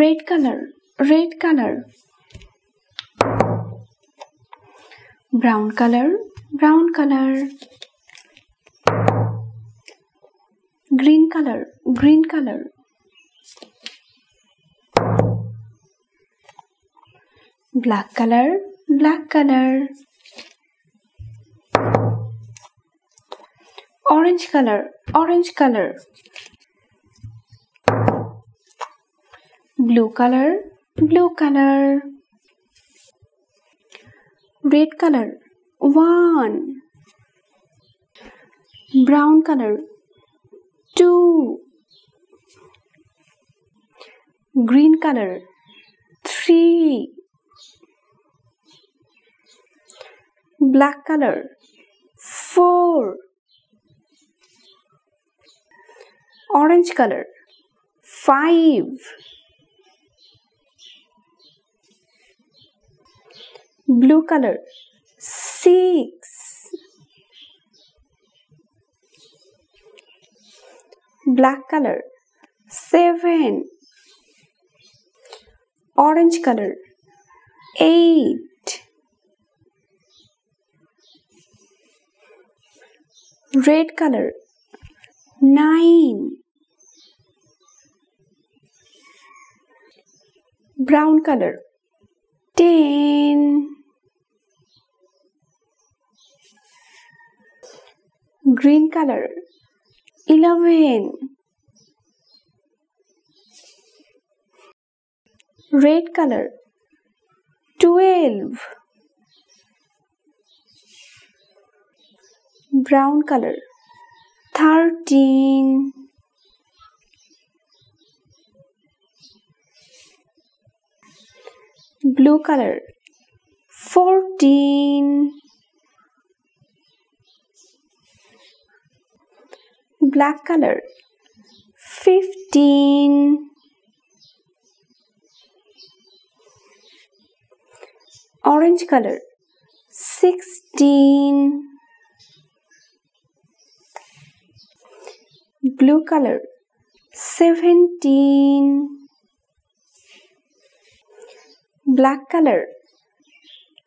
red color red color brown color brown color green color green color black color black color orange color orange color blue color blue color. Red color one. Brown color two. Green color three. Black color four. Orange color five blue color. Six. Black color. Seven. Orange color. Eight. Red color. Nine. Brown color. Ten green color. 11 red color. 12 brown color. 13 blue color. 14 black color. 15 orange color. 16 blue color. 17 black color.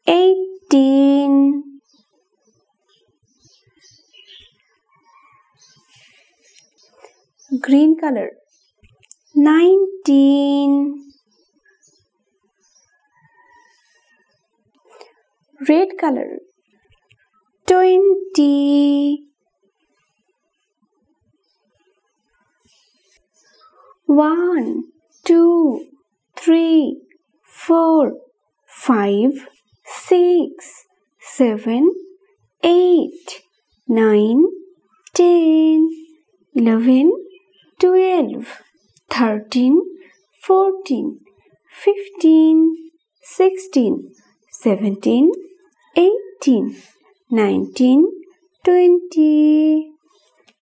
18 green color. 19 red color. 20 1 2 3 4 5 6 7 8 9 10 11 12 13 14 15 16 17 18 19 20